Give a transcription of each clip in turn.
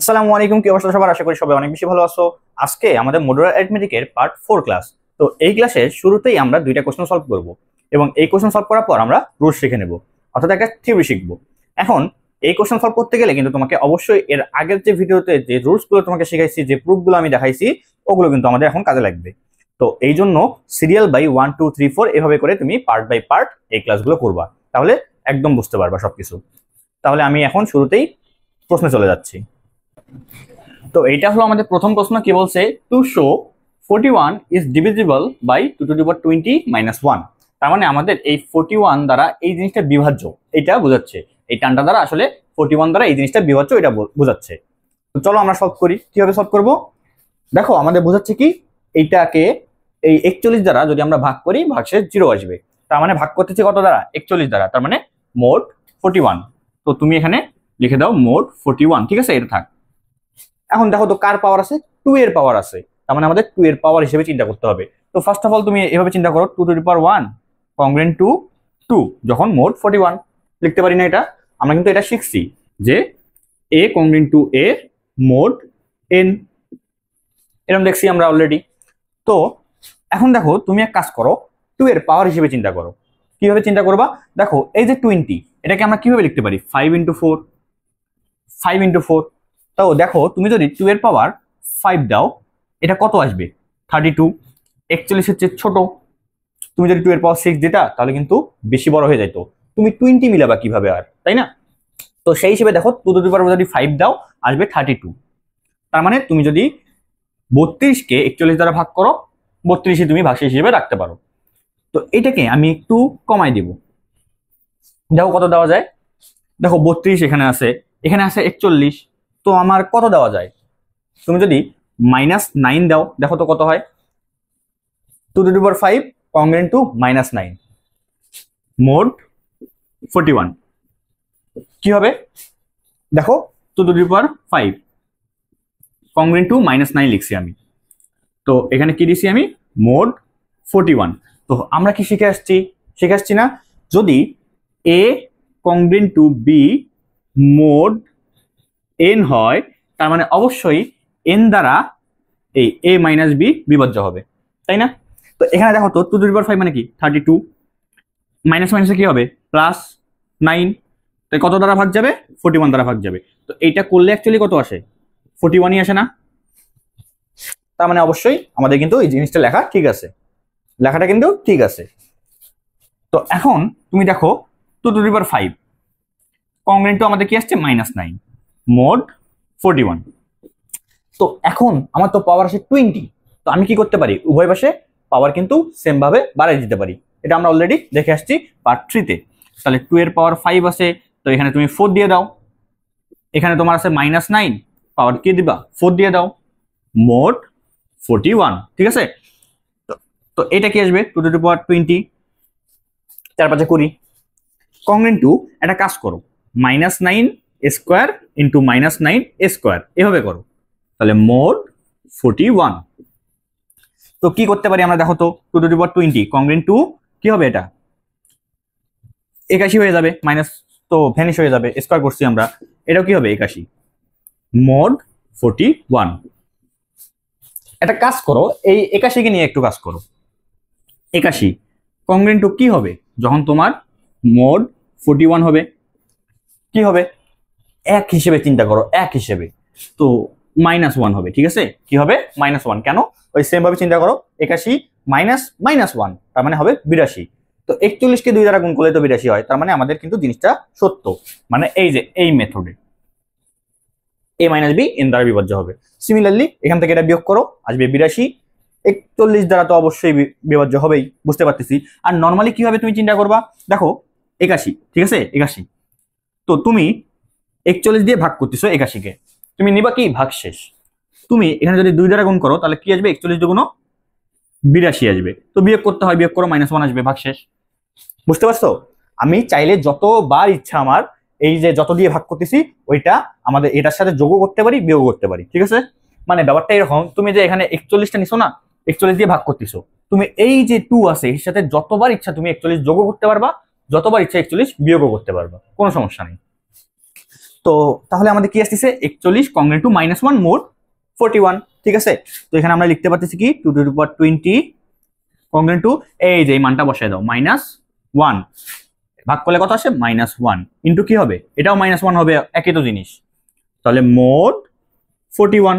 আসসালামু আলাইকুম, কি অবস্থা সবার? আশা করি সবাই অনেক বেশি ভালো আছো। আজকে আমাদের মডুলার অ্যারিথমেটিকের পার্ট ফোর ক্লাস তো এই ক্লাসে শুরুতেই আমরা দুইটা কোশ্চেন সলভ করব এবং এই কোশ্চেন সলভ করার পর আমরা রুলস শিখে নেব, অর্থাৎ একটা থিওরি শিখব। এখন এই কোশ্চেন সলভ করতে গেলে কিন্তু তোমাকে অবশ্যই এর আগের যে ভিডিওতে যে রুলসগুলো তোমাকে শিখাইছি, যে প্রুফগুলো আমি দেখাইছি, ওগুলো কিন্তু আমাদের এখন কাজে লাগবে। তো এই জন্য serial by one two three four এভাবে করে তুমি পার্ট বাই পার্ট এই ক্লাসগুলো করবা। তাহলে একদম বুঝতে পারবা সবকিছু। তাহলে আমি এখন শুরুতেই প্রশ্নে চলে যাচ্ছি। তো এইটা হলো আমাদের প্রথম প্রশ্ন কি বলছে? To show forty one is divisible by two to the power twenty minus one তার মানে আমাদের এই ফোর্টি ওয়ান দ্বারা এই জিনিসটা বিভাজ্য, এটা বোঝাচ্ছে। এই টানটা দ্বারা আসলে ফোর্টি ওয়ান দ্বারা এই জিনিসটা বিভাজ্য, এটা বোঝাচ্ছে। তো চলো আমরা সলভ করি, কীভাবে সলভ করব? দেখো, আমাদের বোঝাচ্ছে কি, এইটাকে এই একচল্লিশ দ্বারা যদি আমরা ভাগ করি, ভাগশেষ জিরো আসবে। তার মানে ভাগ করতেছি কত দ্বারা? একচল্লিশ দ্বারা, তার মানে মোট ফোর্টি ওয়ান তো তুমি এখানে লিখে দাও মোট ফোর্টি ওয়ান ঠিক আছে? এটা থাক। এখন দেখো তো কার পাওয়ার আছে? টু এর পাওয়ার আছে। তার মানে আমাদের টু এর পাওয়ার হিসেবে চিন্তা করতে হবে। তো ফার্স্ট অফ অল তুমি এভাবে চিন্তা করো two to power one congruent to two যখন মোট ফোর্টি ওয়ান লিখতে পারি না এটা? আমরা কিন্তু এটা শিখছি যে এ কংগ্রেন টু এ মোট এন এরকম দেখছি আমরা অলরেডি তো এখন দেখো, তুমি এক কাজ করো টু এর পাওয়ার হিসেবে চিন্তা করো। কীভাবে চিন্তা করবা? দেখো, এই যে টোয়েন্টি এটাকে আমরা কীভাবে লিখতে পারি? Five into four five into four তো দেখো, তুমি যদি টু এর পাওয়ার ফাইভ দাও, এটা কত আসবে? থার্টি টু একচল্লিশের চেয়ে ছোট। তুমি যদি টু এর পাওয়ার সিক্স দিতা, তাহলে কিন্তু বেশি বড় হয়ে যেত তুমি টোয়েন্টি মিলাবা কীভাবে আর, তাই না? তো সেই হিসেবে দেখো টু টু পাওয়ার যদি ফাইভ দাও, আসবে থার্টি টু তার মানে তুমি যদি বত্রিশকে একচল্লিশ দ্বারা ভাগ করো, বত্রিশে তুমি ভাগশেষ হিসেবে রাখতে পারো। তো এটাকে আমি একটু কমাই দিব। দেখো কত দেওয়া যায়? দেখো, বত্রিশ এখানে আছে। এখানে আছে একচল্লিশ। তো আমার কত দেওয়া যায়? তুমি যদি মাইনাস নাইন দাও, দেখো তো কত হয়। Two to power five congruent to minus nine mod forty one কি হবে? দেখো two to power five congruent to minus nine লিখছি আমি। তো এখানে কি দিছি আমি? মোড ফোর্টি ওয়ান তো আমরা কি শিখে আসছি? শিখে আসছি না? যদি a congruent to b mod n হয়, তার মানে অবশ্যই এন দ্বারা এই এ মাইনাস বি বিভাজ্য হবে, তাই না? তো এখানে দেখো তো টু টু পাওয়ার ফাইভ মানে কি? থার্টি টু মাইনাস মাইনাসে কি হবে? প্লাস নাইন তো কত দ্বারা ভাগ যাবে? ফোর্টি ওয়ান দ্বারা ভাগ যাবে। তো এইটা করলে অ্যাকচুয়ালি কত আসে? ফোর্টি ওয়ানই আসে না? তার মানে অবশ্যই আমাদের কিন্তু এই জিনিসটা লেখা ঠিক আছে। লেখাটা কিন্তু ঠিক আছে। তো এখন তুমি দেখো two to power five congruent to আমাদের কি আসছে? Minus nine mod forty one. তো এখন আমার তো পাওয়ার আসে টোয়েন্টি তো আমি কি করতে পারি? উভয় পাশে পাওয়ার কিন্তু সেম ভাবে বাড়াই দিতে পারি। এটা আমরা অলরেডি দেখে আসছি পার্ট থ্রিতে তাহলে টু এর পাওয়ার ফাইভ আছে, তো এখানে তুমি ফোর দিয়ে দাও। এখানে তোমার আছে মাইনাস নাইন পাওয়ার কি দিবা? ফোর দিয়ে দাও। মোট ফোর্টি ওয়ান, ঠিক আছে? তো- তো এটা কি আসবে? টু টু পাওয়ার টোয়েন্টি চার পাঁচে কুড়ি। কংগ্রেন টু একটা কাজ করো। Minus nine square into minus nine square. এভাবে করো। তাহলে মোট ফোর্টি ওয়ান। তো কি করতে পারি আমরা দেখো তো? Two to power twenty congruent to কি হবে এটা? একাশি হয়ে যাবে মাইনাস তো ভ্যানিশ হয়ে যাবে স্কোয়ার করছি আমরা। এটাও কি হবে? একাশি। Mod forty one. একটা কাজ করো, এই একাশিকে নিয়ে একটু কাজ করো। একাশি কংগ্রেন টু কি হবে? যখন তোমার মোড ফোর্টি ওয়ান হবে, কি হবে? এক হিসেবে চিন্তা করো, এক হিসেবে। তো মাইনাস ওয়ান হবে, ঠিক আছে? কি হবে? মাইনাস ওয়ান কেন? ওই সেম ভাবে চিন্তা করো, একাশি মাইনাস মাইনাস ওয়ান তার মানে হবে বিরাশি। তো একচল্লিশকে দুই দ্বারা গুণ করলে তো বিরাশি হয়, তার মানে আমাদের কিন্তু জিনিসটা সত্য। মানে এই যে, এই মেথডে এ। মাইনাস বি এন দ্বারা বিভাজ্য হবে। সিমিলারলি এখান থেকে এটা বিয়োগ করো, আসবে বিরাশি। একচল্লিশ দ্বারা তো অবশ্যই বিভাজ্য হবেই, বুঝতে পারতেছি। আর নর্মালি কীভাবে তুমি চিন্তা করবা? দেখো, একাশি, ঠিক আছে? একাশি। তো তুমি একচল্লিশ দিয়ে ভাগ করতেছো একাশিকে। তুমি নিবা কি? ভাগ শেষ। তুমি এখানে যদি দুই দ্বারা গুণ করো, তাহলে কি আসবে? একচল্লিশ দুগুণ বিরাশি আসবে। তো বিয়োগ করতে হয়, বিয়োগ করো মাইনাস ওয়ান আসবে, ভাগ শেষ। বুঝতে পারছ? আমি চাইলে যতবার ইচ্ছা আমার, এই যে যত দিয়ে ভাগ করতেছি, ওইটা আমাদের এটার সাথে যোগও করতে পারি বিয়োগ করতে পারি। ঠিক আছে? মানে ব্যাপারটা এরকম, তুমি যে এখানে একচল্লিশটা নিছো না, একচল্লিশ দিয়ে ভাগ করতেছো। তুমি এই যে টু আছে, এর সাথে যতবার ইচ্ছা তুমি একচল্লিশ যোগও করতে পারবা, যতবার ইচ্ছা একচল্লিশ বিয়োগও করতে পারবা। কোনো সমস্যা নেই। তো তাহলে আমাদের কি আসতেছে? একচল্লিশ congruent to minus one mod forty one ঠিক আছে? তো এখানে আমরা লিখতে পারতেছি কি? Two to power twenty congruent to এই যে এই মানটা বসায় দাও মাইনাস ওয়ান ভাগ করলে কত আসে? মাইনাস ওয়ান ইন্টু কি হবে? এটাও মাইনাস ওয়ান হবে, একই তো জিনিস। তাহলে মোট ফোরটি ওয়ান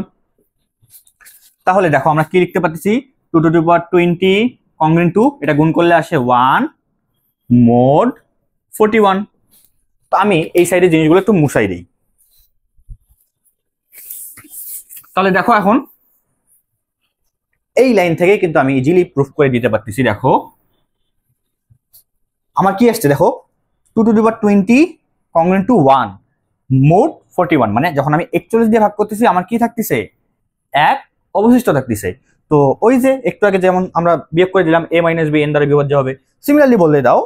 তাহলে দেখো আমরা কি লিখতে পারতেছি? Two two to power twenty congruent to এটা গুণ করলে আসে ওয়ান মোড ফোরটি ওয়ান তো আমি এই সাইডের জিনিসগুলো একটু মুছাই দিই। তাহলে দেখো এখন, এই লাইন থেকে কিন্তু আমি ইজিলি প্রুফ করে দিতে পারতেছি, দেখো। আমার কি আসছে দেখো? Two to the power twenty congruent to one mod forty one মানে যখন আমি একচল্লিশ দিয়ে ভাগ করতেছি, আমার কি থাকতেছে? এক অবশিষ্ট থাকতেছে। তো ওই যে একটু আগে যেমন আমরা বিয়োগ করে দিলাম এ মাইনাস বি এন দ্বারা বিভাজ্য হবে। সিমিলারলি বলে দাও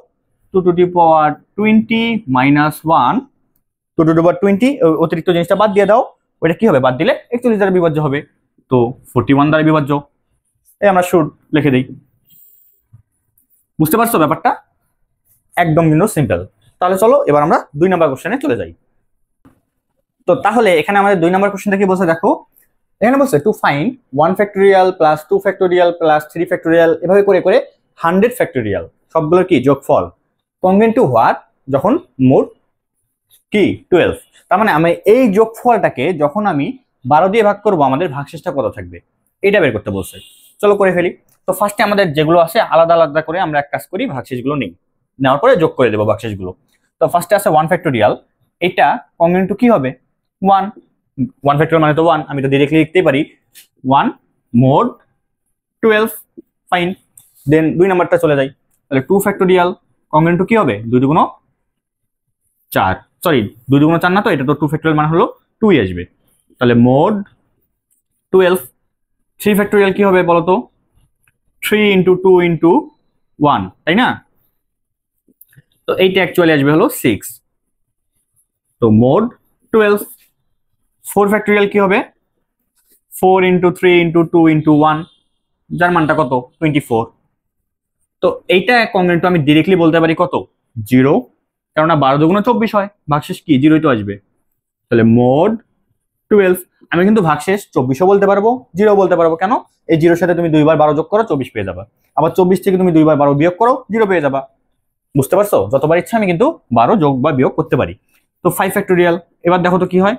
two to the power twenty minus one two to power twenty অতিরিক্ত জিনিসটা বাদ দিয়ে দাও। ওইটা কি হবে? বাদ দিলে একচল্লিশ দ্বারা বিভাজ্য হবে। তো ফোরটি ওয়ান দ্বারা বিভাজ্য। এই আমরা শুট লিখে দিই। বুঝতে পারছ ব্যাপারটা? একদম কিন্তু সিম্পল তাহলে চলো, এবার আমরা দুই নম্বর কোশ্চেনে চলে যাই। তো তাহলে এখানে আমাদের দুই নম্বর কোশ্চেনটা কি বলছে দেখো? এখানে বলছে to find one factorial plus two factorial plus three factorial এভাবে করে করে হান্ড্রেড ফ্যাক্টোরিয়াল সবগুলোর কি? যোগফল। Congruent to what? যখন মোট কি? টুয়েলভ। তার মানে আমি এই যোগফলটাকে যখন আমি বারো দিয়ে ভাগ করব, আমাদের ভাগশেষটা কত থাকবে? এটা বের করতে বলছে। চলো করে ফেলি। তো ফার্স্টে আমাদের যেগুলো আছে, আলাদা আলাদা করে আমরা এক কাজ করি, ভাগশেষগুলো নিই। নেওয়ার পরে যোগ করে দেবো ভাগশেষগুলো। তো ফার্স্টে আছে ওয়ান ফ্যাক্টোরিয়াল এটা কনভেন্ট টু কি হবে? ওয়ান ওয়ান ফ্যাক্টোরিয়াল মানে তো ওয়ান আমি তো ডিরেক্টলি লিখতেই পারি। One mod twelve fine then দুই নাম্বারটা চলে যাই। তাহলে টু ফ্যাক্টোরিয়াল কংগ্রেন্ট টু কি হবে? দুই দুগুণ চার। সরি দুই দুগুণ চার না তো? এটা তো টু ফ্যাক্টোরিয়াল মানে হলো টুই আসবে। তাহলে মোড টুয়েলভ থ্রি ফ্যাক্টোরিয়াল কি হবে বলতো three into two into one তাই না? তো এইটা অ্যাকচুয়ালি আসবে হলো সিক্স তো মোড টুয়েলভ ফোর ফ্যাক্টোরিয়াল কি হবে? Four into three into two into one যার মানটা কত? টোয়েন্টি ফোর তো এইটা কংগ্রেন্ট আমি ডিরেক্টলি বলতে পারি কত? জিরো কেননা বারো দুগুণ চব্বিশ হয়। ভাগশেষ কি? জিরোই তো আসবে। তাহলে মোড টুয়েলভ আমি কিন্তু ভাগশেষ চব্বিশও বলতে পারব জিরো বলতে পারব। কেন? এই জিরোর সাথে তুমি দুইবার বারো যোগ করো, চব্বিশ পেয়ে যাবা। আবার চব্বিশ থেকে তুমি দুইবার বারো বিয়োগ করো জিরো পেয়ে যাবা। বুঝতে পারছ? যতবার ইচ্ছা আমি কিন্তু বারো যোগ বা বিয়োগ করতে পারি। তো ফাইভ ফ্যাক্টোরিয়াল এবার দেখো তো কি হয়?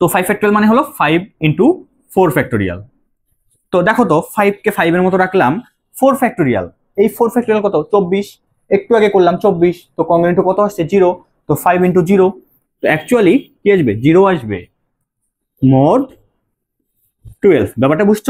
তো ফাইভ ফ্যাক্টোরিয়াল মানে হলো ফাইভ ইন্টু ফোর ফ্যাক্টোরিয়াল তো দেখো তো ফাইভকে ফাইভের মতো রাখলাম ফোর ফ্যাক্টোরিয়াল এই ফোর ফ্যাক্টোরিয়াল কত? চব্বিশ। একটু আগে করলাম চব্বিশ, তো কমন ইন্টু কত আসছে? জিরো তো ফাইভ ইন্টু জিরো তো অ্যাকচুয়ালি কি আসবে? জিরো আসবে। মোড টুয়েলভ ব্যাপারটা বুঝছ?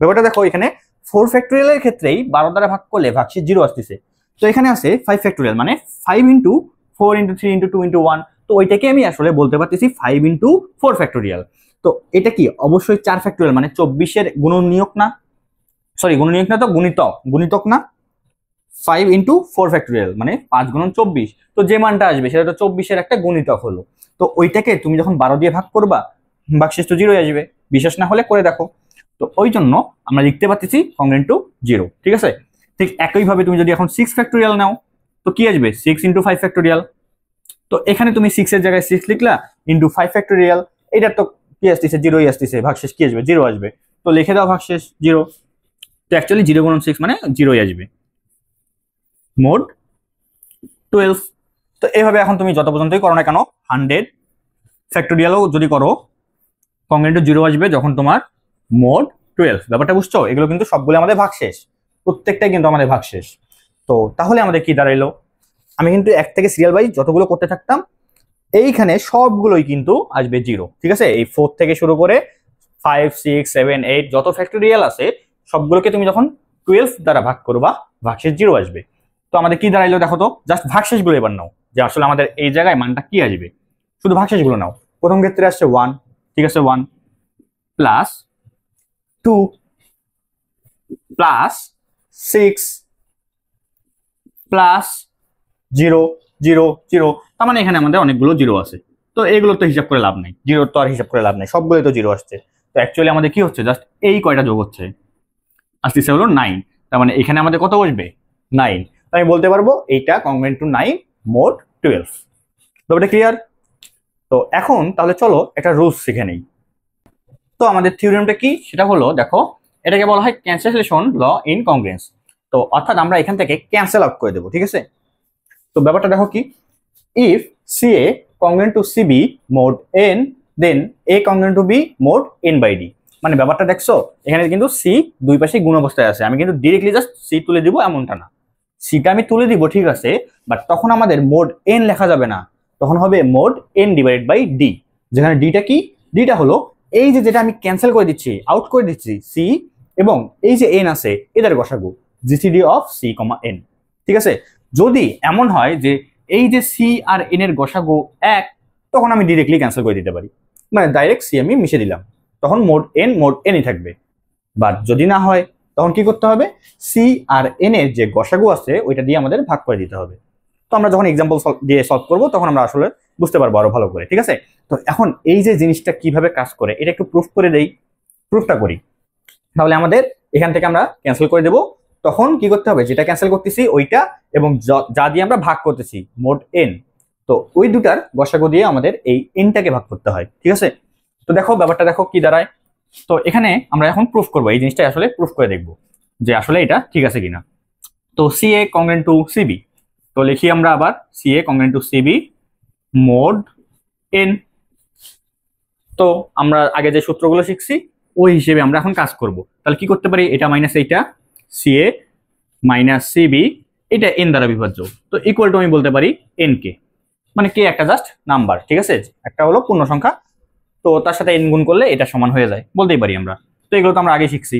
ব্যাপারটা দেখো, এখানে ফোর ফ্যাক্টোরিয়ালের ক্ষেত্রেই বারো দ্বারা ভাগ করলে ভাগশেষ জিরো আসতেছে। তো এখানে আছে ফাইভ ফ্যাক্টোরিয়াল মানে five into four into three into two into one তো ওইটাকে আমি আসলে বলতে পারতেছি ফাইভ ইন্টু ফোর ফ্যাক্টোরিয়াল তো এটা কি? অবশ্যই চার ফ্যাক্টোরিয়াল মানে চব্বিশের গুণ নিয়োগ না? সরি গুণনীয়ক না তো? গুণিতক। গুণিতক না? ফাইভ ইন্টু ফোর ফ্যাক্টোরিয়াল মানে পাঁচ গুণন চব্বিশ। তো যে মানটা আসবে, সেটা তো চব্বিশের একটা গুণিতক হলো। তো ওইটাকে তুমি যখন বারো দিয়ে ভাগ করবা ভাগশেষ তো জিরোই আসবে। বিশেষ না হলে করে দেখো। তো ওই জন্য আমরা লিখতে পারতেছি কংগ্রেন্ট টু জিরো ঠিক আছে? ঠিক একইভাবে তুমি যদি এখন সিক্স ফ্যাক্টোরিয়াল নাও, তো কি আসবে? সিক্স ইন্টু ফাইভ ফ্যাক্টোরিয়াল তো এখানে তুমি সিক্স এর জায়গায় সিক্স লিখলা ইন্টু ফাইভ ফ্যাক্টোরিয়াল এটা তো কি আসতেছে? জিরোই আসতেছে। ভাগশেষ কি আসবে? জিরো আসবে। তো লিখে দাও ভাগশেষ, জিরো। তো অ্যাকচুয়ালি জিরো গুণন সিক্স মানে জিরোই আসবে। মোড টুয়েলভ তো এইভাবে এখন তুমি যত পর্যন্তই করো না কেন হান্ড্রেড ফ্যাক্টোরিয়ালও যদি করো কংগ্রেন্ট জিরো আসবে যখন তোমার মোড টুয়েলভ ব্যাপারটা বুঝছ? এগুলো কিন্তু সবগুলো আমাদের ভাগশেষ প্রত্যেকটাই কিন্তু আমাদের ভাগশেষ তো তাহলে আমাদের কি দাঁড়াইলো? আমি কিন্তু এক থেকে সিরিয়াল ওয়াইজ যতগুলো করতে থাকতাম, এইখানে সবগুলোই কিন্তু আসবে জিরো ঠিক আছে? এই ফোর থেকে শুরু করে ফাইভ সিক্স সেভেন এইট যত ফ্যাক্টোরিয়াল আছে সবগুলোকে তুমি যখন টুয়েলভ দ্বারা ভাগ করবা, ভাগশেষ জিরো আসবে। তো আমাদের কি দাঁড়াইলো দেখো তো? জাস্ট ভাগশেষগুলো এবার নাও। যে আসলে আমাদের এই জায়গায় মানটা কি আসবে? শুধু ভাগশেষগুলো নাও। প্রথম ক্ষেত্রে আসছে ওয়ান ঠিক আছে? One plus two plus six plus zero zero zero তার মানে এখানে আমাদের অনেকগুলো জিরো আছে। তো এগুলো তো হিসাব করে লাভ নেই। জিরো তো আর হিসাব করে লাভ নেই। সবগুলোই তো জিরো আসছে। তো অ্যাকচুয়ালি আমাদের কি হচ্ছে? জাস্ট এই কয়টা যোগ হচ্ছে। আসতেছে হলো নাইন তার মানে এখানে আমাদের কত বসবে? নাইন আমি বলতে পারব এইটা congruent to nine mod twelve ব্যাপারটা ক্লিয়ার তো এখন তাহলে চলো একটা রুলস শিখে নেই। তো আমাদের থিওরিমটা কি? সেটা হলো, দেখো, এটাকে বলা হয় ক্যান্সেলেশন ল ইন কংগ্রেন্স তো অর্থাৎ আমরা এখান থেকে ক্যান্সেল আউট করে দেবো, ঠিক আছে? তো ব্যাপারটা দেখো কি? If c a congruent to c b mod n then a congruent to b mod n by d মানে ব্যাপারটা দেখছ? এখানে কিন্তু সি দুই পাশে গুণ অবস্থায় আছে। আমি কিন্তু ডিরেক্টলি জাস্ট সি তুলে দিব এমনটা না। সিটা আমি তুলে দিব, ঠিক আছে? বাট তখন আমাদের মোড এন লেখা যাবে না। তখন হবে mod n divided by d যেখানে ডিটা কি? ডিটা হলো এই যে যেটা আমি ক্যান্সেল করে দিচ্ছি আউট করে দিচ্ছি সি এবং এই যে এন আছে, এদের গসাগু। GCD of c comma n ঠিক আছে? যদি এমন হয় যে এই যে সি আর এন এর গসাগু এক, তখন আমি ডিরেক্টলি ক্যান্সেল করে দিতে পারি। মানে ডাইরেক্ট সি আমি মিশে দিলাম। তখন মোড এন মোড এনই থাকবে। বাট যদি না হয়, তখন কি করতে হবে? সি আর এন এর যে গসাগু আছে, ওইটা দিয়ে আমাদের ভাগ করে দিতে হবে। তো আমরা যখন এক্সাম্পল দিয়ে সলভ করব, তখন আমরা আসলে বুঝতে পারব আরও ভালো করে, ঠিক আছে? তো এখন এই যে জিনিসটা কীভাবে কাজ করে, এটা একটু প্রুফ করে দেই। প্রুফটা করি। তাহলে আমাদের এখান থেকে আমরা ক্যান্সেল করে দেব। তখন কি করতে হবে? যেটা ক্যান্সেল করতেছি, ওইটা এবং যা দিয়ে আমরা ভাগ করতেছি, মোট এন তো ওই দুটার গসাগু দিয়ে আমাদের এই এনটাকে ভাগ করতে হয়, ঠিক আছে? তো দেখো, ব্যাপারটা দেখো কি দাঁড়ায়। তো এখানে আমরা এখন প্রুফ করব, এই জিনিসটা আসলে প্রুফ করে দেখব যে আসলে এটা ঠিক আছে কিনা। তো c a congruent to c b তো লিখি আমরা আবার c a congruent to c b mod n তো আমরা আগে যে সূত্রগুলো শিখছি, ওই হিসেবে আমরা এখন কাজ করব। তাহলে কি করতে পারি? এটা মাইনাস এইটা c a minus c b এটা এন দ্বারা বিভাজ্য। তো ইকুয়াল টু আমি বলতে পারি এন কে মানে কে একটা জাস্ট নাম্বার ঠিক আছে? একটা হলো পূর্ণ সংখ্যা তো তার সাথে এন গুণ করলে এটা সমান হয়ে যায়। বলতেই পারি আমরা। তো এগুলো তো আমরা আগে শিখছি।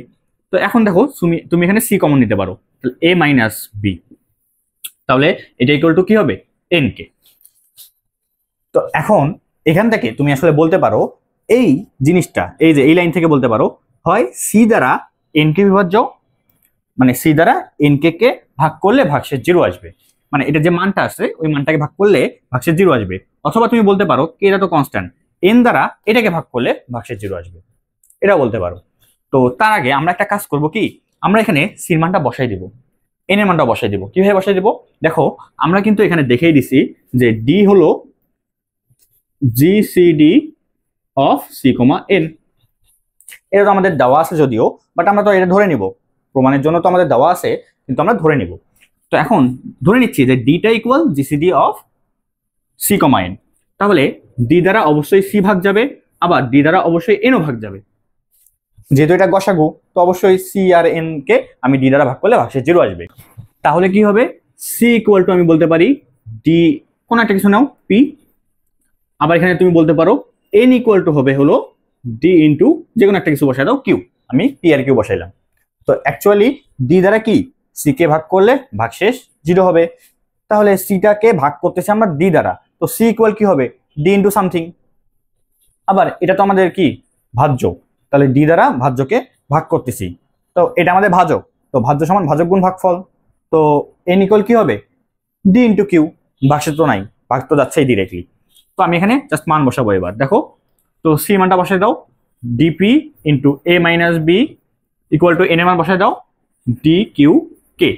তো এখন দেখো, তুমি তুমি এখানে সি কমন নিতে পারো। তাহলে এ মাইনাস বি তাহলে এটা ইকুয়াল টু কি হবে? এন কে। তো এখন এখান থেকে তুমি আসলে বলতে পারো, এই জিনিসটা, এই যে, এই লাইন থেকে বলতে পারো, হয় সি দ্বারা এন কে বিভাজ্য মানে সি দ্বারা এন কে কে ভাগ করলে ভাগশেষ জিরো আসবে। মানে এটা যে মানটা আছে ওই মানটাকে ভাগ করলে ভাগশেষ জিরো আসবে। অথবা তুমি বলতে পারো কে এটা তো কনস্ট্যান্ট এন দ্বারা এটাকে ভাগ করলে ভাগশেষ জিরো আসবে। এটা বলতে পারো। তো তার আগে আমরা একটা কাজ করব কি? আমরা এখানে সির মানটা বসাই দিব। এন এর মানটা বসাই দিব। কীভাবে বসাই দিব? দেখো, আমরা কিন্তু এখানে দেখেই দিছি যে ডি হলো GCD of c comma n এটা তো আমাদের দেওয়া আছে যদিও বাট আমরা তো এটা ধরে নিব। প্রমাণের জন্য তো আমাদের দেওয়া আছে, কিন্তু আমরা ধরে নিব। তো এখন ধরে নিচ্ছি যে ডিটা equal GCD of c comma n তাহলে ডি দ্বারা অবশ্যই সি ভাগ যাবে, আবার ডি দ্বারা অবশ্যই এনও ভাগ যাবে। যেহেতু এটা গসাগু, তো অবশ্যই সি আর এন কে আমি ডি দ্বারা ভাগ করলে ভাগশেষ জিরো আসবে। তাহলে কি হবে? সি ইকুয়াল টু আমি বলতে পারি ডি কোন একটা কিছু নাও পি আবার এখানে তুমি বলতে পারো এন ইকুয়াল টু হবে হলো ডি ইন্টু যে কোনো একটা কিছু বসাই দাও কিউ আমি পি আর কিউ বসাইলাম। তো অ্যাকচুয়ালি ডি দ্বারা কি? সি কে ভাগ করলে ভাগশেষ জিরো হবে। তাহলে সিটাকে ভাগ করতেছি আমরা ডি দ্বারা। তো সি ইকুয়াল কি হবে? ডি ইন্টু সামথিং আবার এটা তো আমাদের কি? ভাজ্য। তাহলে ডি দ্বারা ভাজ্যকে ভাগ করতেছি। তো এটা আমাদের ভাজক তো ভাজ্য সমান ভাজক গুণ ভাগফল। তো এন ইকুয়াল কি হবে? ডি ইন্টু কিউ ভাগশেষ তো নাই। ভাগ তো যাচ্ছেই ডিরেক্টলি তো আমি এখানে জাস্ট মান বসাবো এবার। দেখো। তো সি মানটা বসাই দাও। D p into a minus b equal to n এর মান বসাই দাও। ডি কিউ কে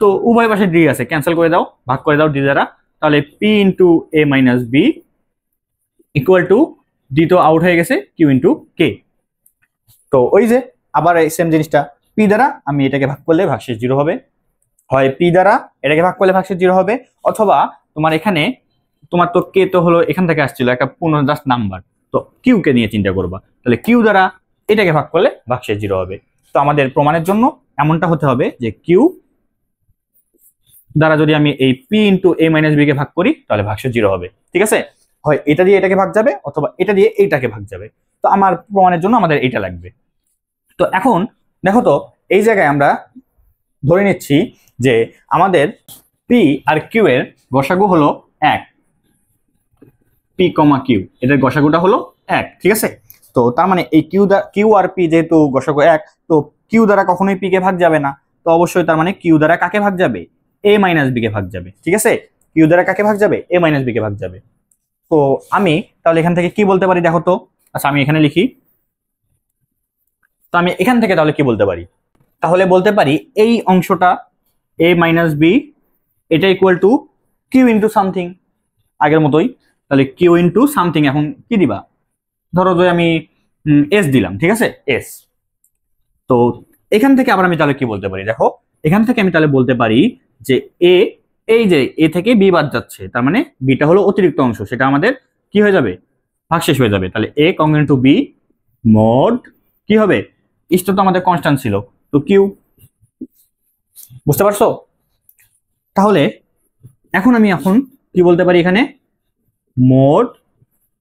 তো উভয় পাশে ডি আছে। ক্যান্সেল করে দাও। ভাগ করে দাও ডি দ্বারা। তাহলে p into a minus b equal to d তো আউট হয়ে গেছে কিউ ইন্টু কে তো ওই যে, আবার সেম জিনিসটা পি দ্বারা আমি এটাকে ভাগ করলে ভাগশেষ জিরো হবে। হয় পি দ্বারা এটাকে ভাগ করলে ভাগশেষ জিরো হবে, অথবা তোমার এখানে, তোমার তো কে তো হলো এখান থেকে আসছিল, একটা পূর্ণ জাস্ট নাম্বার তো কিউ কে নিয়ে চিন্তা করবা। তাহলে কিউ দ্বারা এটাকে ভাগ করলে ভাগশেষ জিরো হবে। তো আমাদের প্রমাণের জন্য এমনটা হতে হবে যে কিউ দ্বারা যদি আমি এই p into a minus b কে ভাগ করি, তাহলে ভাগশেষ জিরো হবে। ঠিক আছে? হয় এটা দিয়ে এটাকে ভাগ যাবে অথবা এটা দিয়ে এইটাকে ভাগ যাবে। তো আমার প্রমাণের জন্য আমাদের এইটা লাগবে। তো এখন দেখো তো, এই জায়গায় আমরা ধরে নিচ্ছি যে আমাদের পি আর কিউ এর গসাগু হলো এক। পি কমা কিউ এদের গসাগুটা হলো এক, ঠিক আছে? তো তার মানে এই কিউ কিউ আর পি যেহেতু গসাগু এক, তো কিউ দ্বারা কখনোই পি কে ভাগ যাবে না। তো অবশ্যই তার মানে কিউ দ্বারা কাকে ভাগ যাবে? এ মাইনাস বি কে ভাগ যাবে, ঠিক আছে? কিউ দ্বারা কাকে ভাগ যাবে? এ মাইনাস বি কে ভাগ যাবে। তো আমি তাহলে এখান থেকে কি বলতে পারি? দেখো তো। আচ্ছা আমি এখানে লিখি। তো আমি এখান থেকে তাহলে কি বলতে পারি? তাহলে বলতে পারি এই অংশটা এ মাইনাস বি এটা equal to q into something আগের মতোই। তাহলে কিউ ইন্টু সামথিং এখন কি দিবা? ধরো যে আমি এস দিলাম ঠিক আছে? এস তো এখান থেকে আবার আমি তাহলে কি বলতে পারি? দেখো এখান থেকে আমি তাহলে বলতে পারি যে এ এই যে এ থেকে বি বাদ যাচ্ছে, তার মানে বিটা হলো অতিরিক্ত অংশ, সেটা আমাদের কি হয়ে যাবে? ভাগশেষ হয়ে যাবে। তাহলে a congruent to b mod কি হবে? ইষ্ট তো আমাদের কনস্ট্যান্ট ছিল। তো কিউ বুঝতে পারছ? তাহলে এখন আমি এখন কি বলতে পারি এখানে? মোড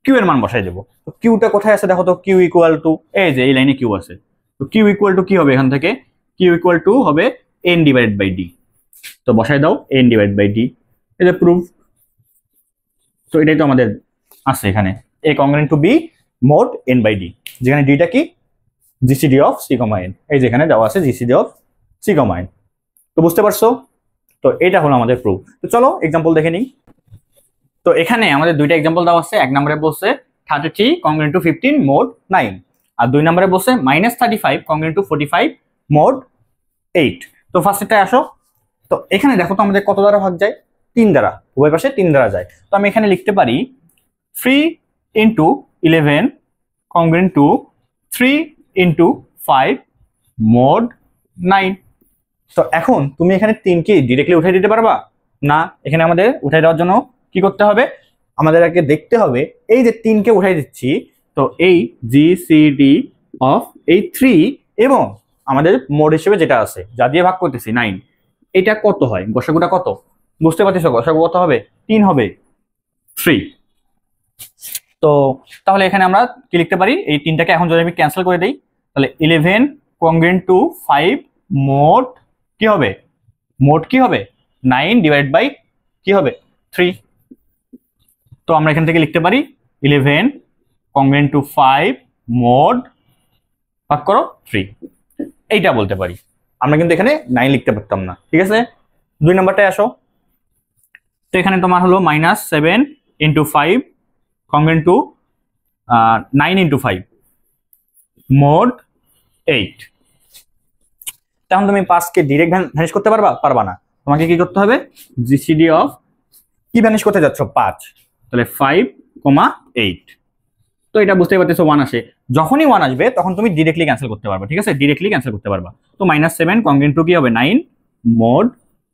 কিউ এর মান বসাই দেবো। তো কিউটা কোথায় আছে দেখো তো কিউ ইকুয়াল টু এই যে এই লাইনে কিউ আছে। তো কিউ ইকুয়াল টু কি হবে এখান থেকে? কিউ ইকুয়াল টু হবে এন ডিভাইড বাই ডি তো বসাই দাও এন ডিভাইড বাই ডি যে প্রুফ তো এটাই তো আমাদের আছে এখানে। A congruent to b mod n by d যেখানে ডিটা কি? জিসিডি অফ সি এন এই যেখানে দেওয়া আছে জিসিডি অফ সি তো বুঝতে পারছ? তো এটা হলো আমাদের প্রুফ তো চলো এক্সাম্পল দেখে নিই। তো এখানে আমাদের দুইটা এক্সাম্পল দেওয়া আছে। এক নম্বরে বলছে thirty three congruent to fifteen mod nine আর দুই নম্বরে বলছে minus thirty five congruent to forty five mod eight তো ফার্স্ট ফার্স্টটা আসো। তো এখানে দেখো তো আমাদের কত দ্বারা ভাগ যায়? তিন দ্বারা। উভয় পাশে তিন দ্বারা যায়। তো আমি এখানে লিখতে পারি three into eleven congruent to three into five mod nine তো এখন তুমি এখানে তিন কি ডিরেক্টলি উঠাই দিতে পারবা? না, এখানে আমাদের উঠাই দেওয়ার জন্য কি করতে হবে? আমাদের আগে দেখতে হবে এই যে তিনকে উঠাই দিচ্ছি, তো এই জি সি ডি অফ এই থ্রি এবং আমাদের মোড হিসেবে যেটা আছে, যা দিয়ে ভাগ করতেছি নাইন এটা কত হয়? গসাগুটা কত? বুঝতে পারছিস গসাগু কত হবে? তিন হবে। থ্রি তো তাহলে এখানে আমরা কি লিখতে পারি? এই তিনটাকে এখন যদি আমি ক্যান্সেল করে দিই, তাহলে ইলেভেন কংগ্রেন টু ফাইভ মোট কি হবে? মোট কি হবে? নাইন ডিভাইড বাই কি হবে? থ্রি তো আমরা এখান থেকে লিখতে পারি eleven congruent to five mod ভাগ করো থ্রি এইটা বলতে পারি। আমরা কিন্তু এখানে নাইন লিখতে পারতাম না, ঠিক আছে? দুই নাম্বারটায় আসো। তো এখানে তোমার হলো minus seven into five congruent to nine into five mod eight তখন তুমি পাঁচকে ডিরেক্ট ভ্যানিশ করতে পারবা? পারবা না। তোমাকে কি করতে হবে? জিসিডি অফ কি ভ্যানিশ করতে যাচ্ছ? পাঁচ। তাহলে ফাইভ কমা এইট তো এটা বুঝতে পারতেছো ওয়ান আসে। যখনই ওয়ান আসবে, তখন তুমি ডিরেক্টলি ক্যান্সেল করতে পারবা, ঠিক আছে? ডিরেক্টলি ক্যান্সেল করতে পারবা। তো মাইনাস সেভেন কংগ্রেন্ট টু কি হবে? নাইন মোড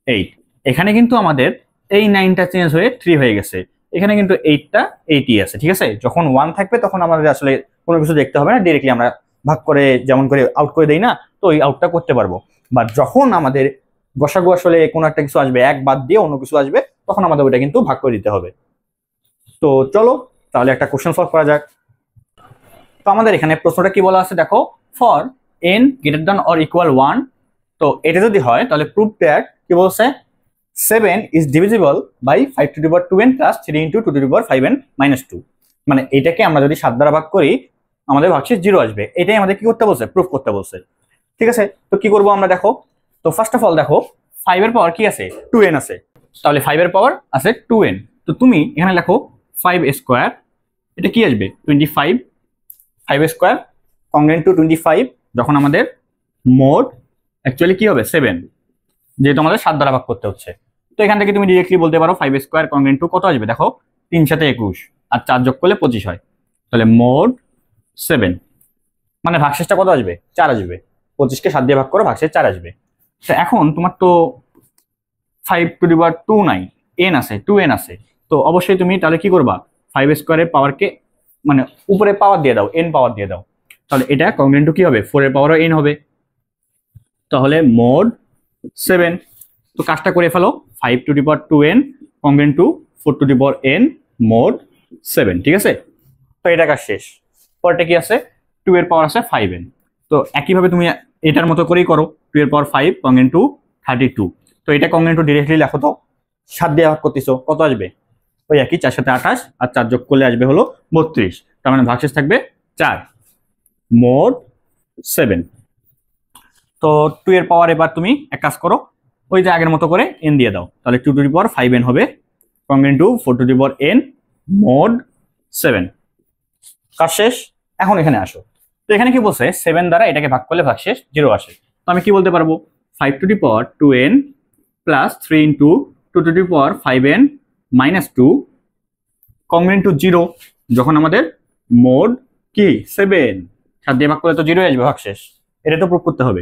এইট এখানে কিন্তু আমাদের এই নাইনটা চেঞ্জ হয়ে থ্রি হয়ে গেছে। এখানে কিন্তু এইটটা এইটই আছে, ঠিক আছে? যখন ওয়ান থাকবে, তখন আমাদের আসলে কোনো কিছু দেখতে হবে না ডিরেক্টলি আমরা ভাগ করে, যেমন করে আউট করে দেই না, তো ওই আউটটা করতে পারব। বাট যখন আমাদের গসাগু আসলে কোনো একটা কিছু আসবে, এক বাদ দিয়ে অন্য কিছু আসবে, তখন আমাদের ওইটা কিন্তু ভাগ করে দিতে হবে। তো চলো, তাহলে একটা কোশ্চেন সলভ করা যাক। তো আমাদের এখানে প্রশ্নটা কি বলা আছে? দেখো for n greater than or equal one তো এটা যদি হয়, তাহলে প্রুভ দ্যাট কি বলছে? Seven is divisible by five to the power two n plus three into two to the power five n minus two মানে এটাকে আমরা যদি সাত দ্বারা ভাগ করি, আমাদের ভাগশেষ জিরো আসবে। এটাই আমাদের কি করতে বলছে? প্রুফ করতে বলছে। ঠিক আছে? তো কি করব আমরা দেখো? তো ফার্স্ট অফ অল দেখো ফাইভের পাওয়ার কি আছে? টু এন আছে। তাহলে ফাইভের পাওয়ার আছে টু এন তো তুমি এখানে লেখো ফাইভ স্কোয়ার এটা কি আসবে? Twenty five five square congruent to twenty five যখন আমাদের মোড অ্যাকচুয়ালি কি হবে? সেভেন যেহেতু আমাদের সাত দ্বারা ভাগ করতে হচ্ছে। তো এখান থেকে তুমি ডিরেক্টলি বলতে পারো ফাইভ স্কোয়ার কংগ্রেন টু কত আসবে? দেখো, তিন সাথে একুশ, আর চার যোগ করলে পঁচিশ হয়। তাহলে মোড সেভেন মানে ভাগশেষটা কত আসবে? চার আসবে। পঁচিশকে সাত দিয়ে ভাগ করো, ভাগশেষ চার আসবে। তো এখন তোমার তো five to the power two nine n আছে টু এন আছে। তো অবশ্যই তুমি তাহলে কি করবা? ফাইভ স্কোয়ারের পাওয়ারকে মানে উপরে পাওয়ার দিয়ে দাও এন পাওয়ার দিয়ে দাও। তাহলে এটা কংগ্রেন্ট টু কি হবে? ফোর এর পাওয়ারও এন হবে। তাহলে মোড সেভেন তো কাজটা করে ফেলো five to the power two n congruent to four to the power n mod seven ঠিক আছে? তো এটা কাজ শেষ। পরটা কি আছে? টু এর পাওয়ার আছে ফাইভ এন তো একইভাবে তুমি এটার মতো করেই করো টু এর power five congruent to thirty two তো এটা কংগ্রেন্ট টু ডিরেক্টলি লেখো তো। সাত দিয়ে ভাগ করতেছো, কত আসবে? ওই একই, চার সাথে আঠাশ, আর চার যোগ করলে আসবে হলো বত্রিশ। তার মানে ভাগশেষ থাকবে চার। মোড সেভেন তো টু এর পাওয়ার এবার তুমি এক কাজ করো, ওই যে আগের মতো করে এন দিয়ে দাও। তাহলে two to the power five n হবে। Congruent to four to the power n mod seven কাজ শেষ? এখন এখানে আসো। তো এখানে কি বলছে? সেভেন দ্বারা এটাকে ভাগ করলে ভাগ শেষ জিরো আসে। তো আমি কি বলতে পারব? Five to the power two n plus three into two to the power five n minus two congruent to zero যখন আমাদের মোড কি? সেভেন সাত দিয়ে ভাগ করলে তো জিরো আসবে, ভাগ শেষ। এটা তো প্রুফ করতে হবে।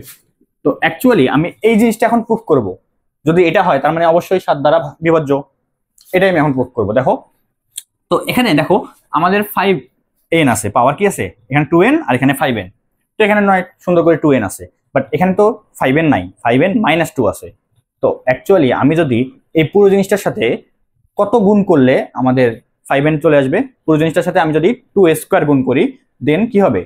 তো অ্যাকচুয়ালি আমি এই জিনিসটা এখন প্রুফ করব। যদি এটা হয়, তার মানে অবশ্যই সাত দ্বারা বিভাজ্য। এটাই আমি এখন প্রুফ করব, দেখো। তো এখানে দেখো, আমাদের ফাইভ এন আছে পাওয়ার কি আছে? এখানে টু এন আর এখানে ফাইভ এন তো এখানে নয়, সুন্দর করে টু এন আছে। বাট এখানে তো ফাইভ এন নাই ফাইভ এন মাইনাস টু আছে। তো অ্যাকচুয়ালি আমি যদি এই পুরো জিনিসটার সাথে কত গুণ করলে আমাদের ফাইভ এন চলে আসবে? পুরো জিনিসটার সাথে আমি যদি টু স্কোয়ার গুণ করি দেন কি হবে?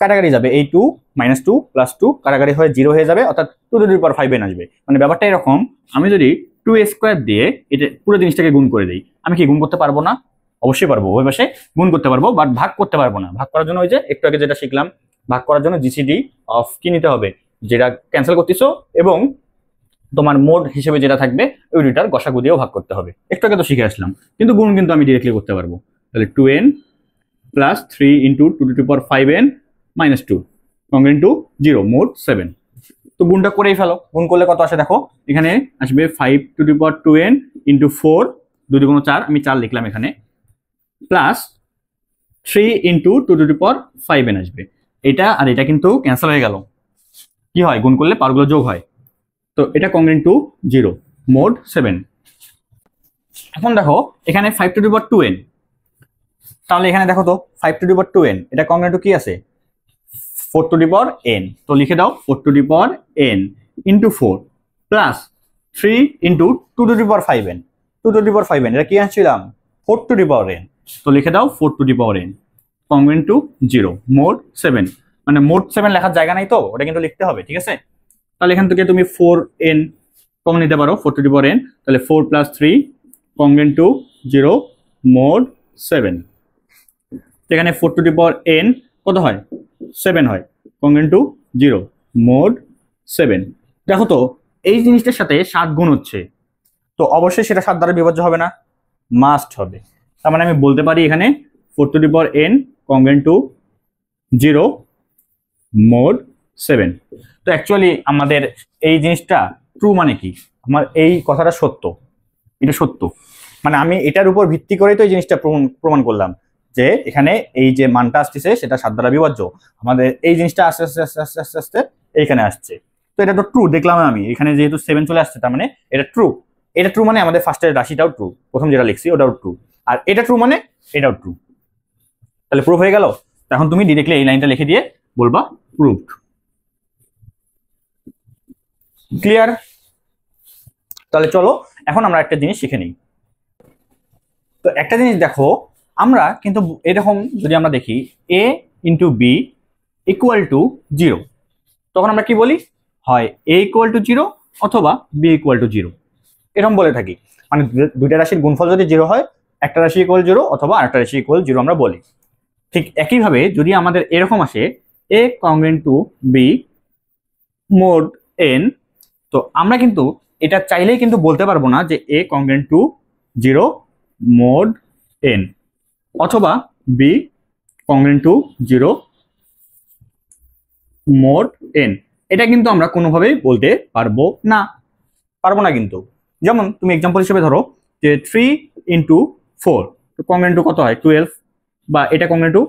কাটাকাটি যাবে। এই two minus two plus two কাটাকাটি হয়ে জিরো হয়ে যাবে, অর্থাৎ two to power five n আসবে। মানে ব্যাপারটা এরকম, আমি যদি টু স্কোয়ার দিয়ে এটা পুরো জিনিসটাকে গুণ করে দিই, আমি কি গুণ করতে পারব না? অবশ্যই পারব ওই পাশে গুণ করতে পারব বাট ভাগ করতে পারব না। ভাগ করার জন্য ওই যে একটু আগে যেটা শিখলাম, ভাগ করার জন্য জিসিডি অফ কি নিতে হবে? যেটা ক্যান্সেল করতেছো, এবং তোমার মোড হিসেবে যেটা থাকবে, ওই দুইটার গসাগু দিয়েও ভাগ করতে হবে। একটু আগে তো শিখে আসলাম, কিন্তু গুণ কিন্তু আমি ডিরেক্টলি করতে পারব। তাহলে two n plus three into two two to power five n minus two congruent to zero mod seven তো গুণটা করেই ফেলো। গুণ করলে কত আসে দেখো? এখানে আসবে five two to power two n into four দুই কোনো চার, আমি চার লিখলাম এখানে plus three into two two to power five n আসবে। এটা আর এটা কিন্তু ক্যান্সেল হয়ে গেল। কি হয়? গুণ করলে পারগুলো যোগ হয়। তো এটা congruent to zero mod seven এখন দেখো, এখানে five two the power two n তাহলে এখানে দেখো তো five two the power two n এটা কংগ্রেন টু কি আছে? ফোর টু ডিপার এন তো লিখে দাও four two the power n into four plus three into two to the power five n two to the power five n এটা কি আনছিলাম? Four two the power N তো লিখে দাও four two the power n congruent to zero mod seven মানে mod seven লেখার জায়গা নাই তো, ওটা কিন্তু লিখতে হবে, ঠিক আছে? তাহলে এখান থেকে তুমি ফোর এন কমন নিতে পারো ফোর টু পাওয়ার এন তাহলে four plus three congruent to zero mod seven এখানে ফোর টু পাওয়ার এন কত হয়? সেভেন হয় congruent to zero mod seven দেখো তো, এই জিনিসটার সাথে সাত গুণ হচ্ছে। তো অবশ্যই সেটা সাত দ্বারা বিভাজ্য হবে না মাস্ট হবে। তার মানে আমি বলতে পারি এখানে four two power n congruent to zero mod seven তো অ্যাকচুয়ালি আমাদের এই জিনিসটা ট্রু মানে কি? আমার এই কথাটা সত্য। এটা সত্য। মানে আমি এটার উপর ভিত্তি করেই তো এই জিনিসটা প্রমাণ করলাম যে এখানে এই যে মানটা আসতেছে, সেটা সাত দ্বারা বিভাজ্য। আমাদের এই জিনিসটা আস্তে আস্তে আস্তে আস্তে আস্তে আস্তে এইখানে আসছে। তো এটা তো ট্রু দেখলাম আমি। এখানে যেহেতু সেভেন চলে আসছে, তার মানে এটা ট্রু এটা ট্রু মানে আমাদের ফার্স্টের রাশিটাও ট্রু প্রথম যেটা লিখছি, ওটাও ট্রু আর এটা ট্রু মানে এটাও ট্রু তাহলে প্রুফ হয়ে গেল? এখন তুমি ডিরেক্টলি এই লাইনটা লিখে দিয়ে বলবা প্রুফড ক্লিয়ার তাহলে চলো, এখন আমরা একটা জিনিস শিখে নিই। তো একটা জিনিস দেখো, আমরা কিন্তু এরকম যদি আমরা দেখি a into b equal to zero তখন আমরা কি বলি? হয় এ ইকুয়াল টু জিরো অথবা বি ইকুয়াল টু জিরো এরকম বলে থাকি। মানে দুইটা রাশির গুণফল যদি জিরো হয়, একটা রাশি ইকুয়াল জিরো অথবা আরেকটা রাশি ইকুয়াল জিরো আমরা বলি। ঠিক একইভাবে যদি আমাদের এরকম আসে a congruent to b mod n তো আমরা কিন্তু এটা চাইলেই কিন্তু বলতে পারব না যে a congruent to zero mod n অথবা b congruent to zero mod n এটা কিন্তু আমরা কোনোভাবেই বলতে পারব না। পারব না কিন্তু। যেমন তুমি এক্সাম্পল হিসেবে ধরো যে three into four congruent to কত হয়? টুয়েলভ বা এটা কংগ্রেন টু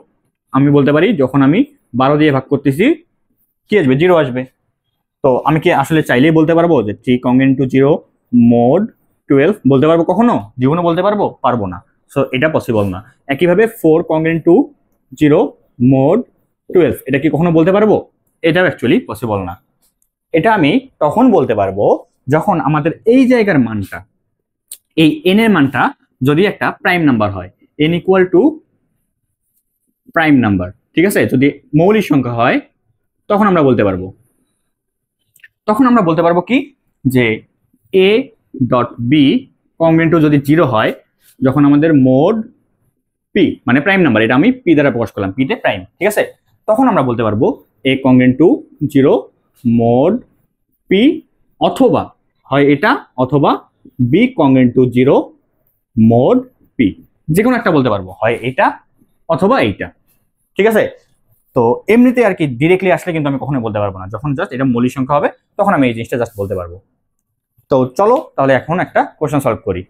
আমি বলতে পারি যখন আমি বারো দিয়ে ভাগ করতেছি, কি আসবে? জিরো আসবে। তো আমি কি আসলে চাইলেই বলতে পারব যে three congruent to zero mod twelve বলতে পারব কখনো? জীবনে বলতে পারব? পারব না। সো এটা পসিবল না। একইভাবে four congruent to zero mod twelve এটা কি কখনো বলতে পারব? এটাও অ্যাকচুয়ালি পসিবল না। এটা আমি তখন বলতে পারব যখন আমাদের এই জায়গার মানটা, এই এন এর মানটা যদি একটা প্রাইম নাম্বার হয়। N equal to prime number ঠিক আছে? যদি মৌলিক সংখ্যা হয়, তখন আমরা বলতে পারব। তখন আমরা বলতে পারব কি? যে এ ডট বি কংগ্রেন্ট যদি জিরো হয়, যখন আমাদের মোড পি মানে প্রাইম নাম্বার এটা আমি পি দ্বারা প্রকাশ করলাম পিতে প্রাইম ঠিক আছে? তখন আমরা বলতে পারব a congruent to zero mod p অথবা হয় এটা, অথবা b congruent to zero mod p যে কোনো একটা বলতে পারব, হয় এটা, অথবা এইটা, ঠিক আছে? তো এমনিতে আর কি ডিরেক্টলি আসলে কিন্তু আমি কখনোই বলতে পারব না। যখন জাস্ট এটা মৌলিক সংখ্যা হবে, তখন আমি এই জিনিসটা জাস্ট বলতে পারব। তো চলো তাহলে এখন একটা কোশ্চেন সলভ করি।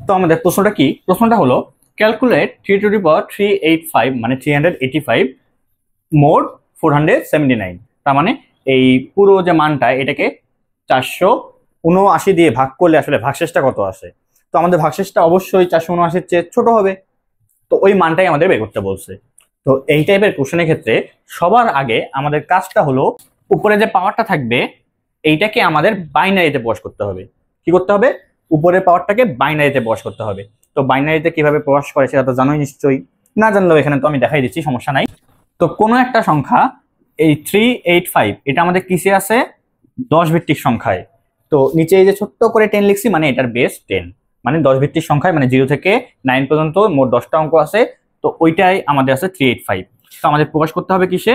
তো আমাদের প্রশ্নটা কি? প্রশ্নটা হলো calculate three to the power three eight five মানে three hundred eighty five mod four hundred seventy nine তার মানে এই পুরো যে মানটা, এটাকে চারশো উনআশি দিয়ে ভাগ করলে আসলে ভাগশেষটা কত আসে? তো আমাদের ভাগশেষটা অবশ্যই চারশো উনআশির চেয়ে ছোট হবে। তো ওই মানটাই আমাদের বের করতে বলছে। তো এই টাইপের কোশ্চেনের ক্ষেত্রে সবার আগে আমাদের কাজটা হলো উপরে যে পাওয়ারটা থাকবে, এইটাকে আমাদের বাইনারিতে প্রকাশ করতে হবে। কি করতে হবে? উপরের পাওয়ারটাকে বাইনারিতে প্রকাশ করতে হবে। তো বাইনারিতে কীভাবে প্রকাশ করে সেটা তো জানোই নিশ্চয়ই। না জানলেও এখানে তো আমি দেখাই দিচ্ছি, সমস্যা নাই। তো কোনো একটা সংখ্যা, এই থ্রি এইট ফাইভ এটা আমাদের কিসে আছে? দশ ভিত্তিক সংখ্যায়। তো নিচে এই যে ছোট্ট করে টেন লিখছি মানে এটার বেস টেন মানে দশ ভিত্তিক সংখ্যায় মানে জিরো থেকে নাইন পর্যন্ত মোট দশটা অঙ্ক আছে। তো ওইটাই আমাদের আছে থ্রি এইট ফাইভ তো আমাদের প্রকাশ করতে হবে কিসে?